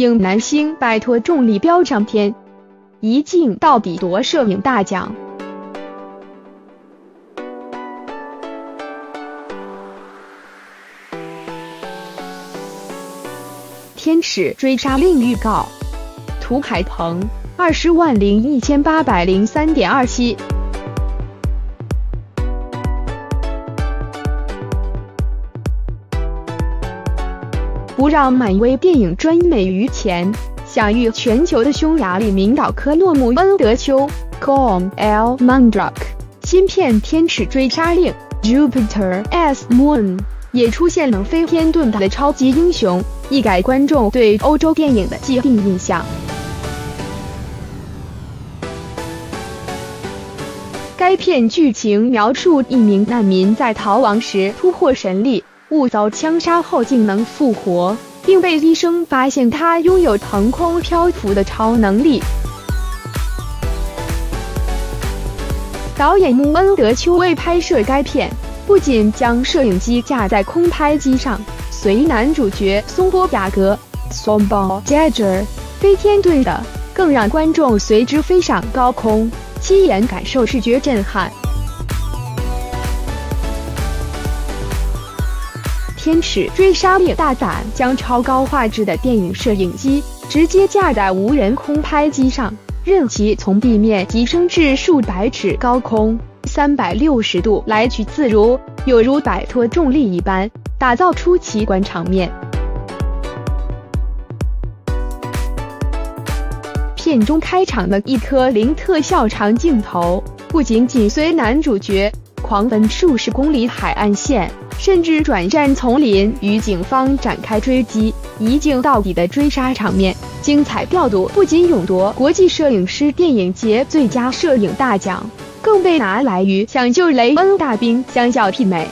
影男星摆脱重力飙上天，一镜到底夺摄影大奖。天使追杀令预告，涂海鹏二十万零一千八百零三点二七。不让漫威电影专美于前，享誉全球的匈牙利名导科诺姆恩德丘 c o m L. Mandrak） 新片《天使追杀令》（Jupiter S. Moon） 也出现了飞天遁地的超级英雄，一改观众对欧洲电影的既定印象。该片剧情描述一名难民在逃亡时突破神力。误遭枪杀后竟能复活，并被医生发现他拥有腾空漂浮的超能力。导演穆恩德丘为拍摄该片，不仅将摄影机架在空拍机上，随男主角松波雅格 （Sombo Jager） 飞天遁的，更让观众随之飞上高空，亲眼感受视觉震撼。天使追杀令大胆将超高画质的电影摄影机直接架在无人空拍机上，任其从地面提升至数百尺高空，三百六十度来去自如，有如摆脱重力一般，打造出奇观场面。片中开场的一颗零特效长镜头，不仅紧随男主角狂奔数十公里海岸线。甚至转战丛林，与警方展开追击，一镜到底的追杀场面，精彩调度不仅勇夺国际摄影师电影节最佳摄影大奖，更被拿来与《抢救雷恩大兵》相较媲美。